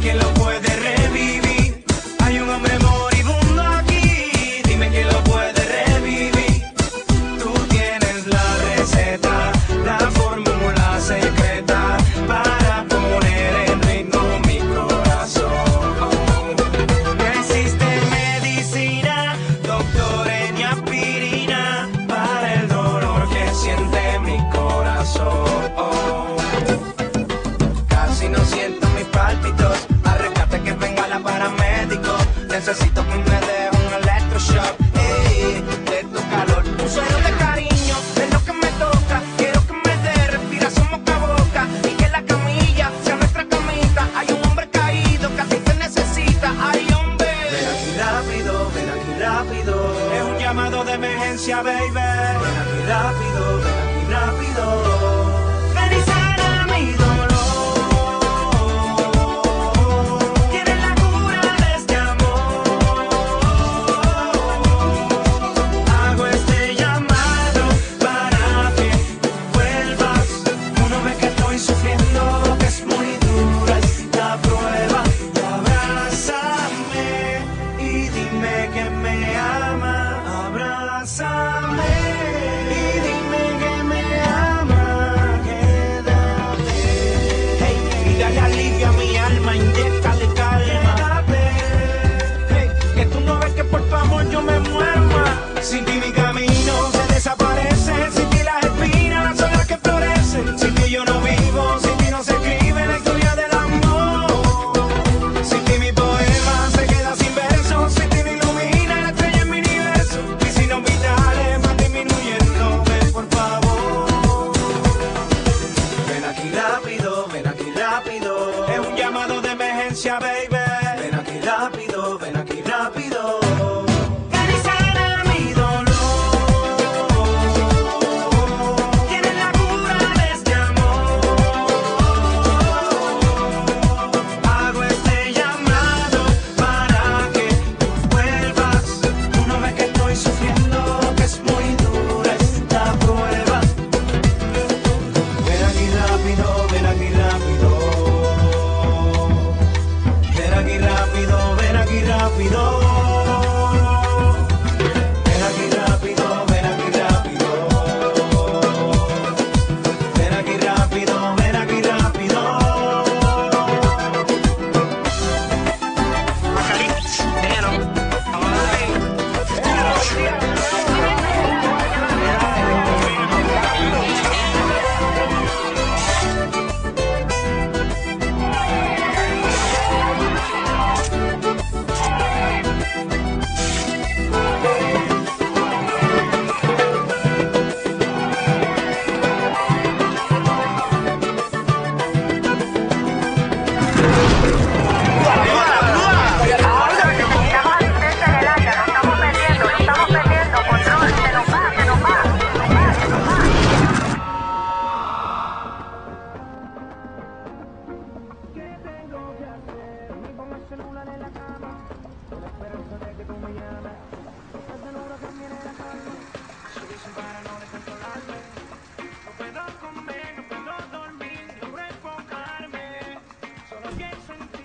que lo puede. necesito que me dé un electroshock. Ey, de tu calor, un sueño de cariño, es lo que me toca. Quiero que me dé respiración boca a boca y que la camilla sea nuestra camita. Hay un hombre caído que a ti te necesita. Ay, hombre, ven aquí rápido, ven aquí rápido. Es un llamado de emergencia, baby. Ven aquí rápido, ven aquí rápido. rápido, ven get something.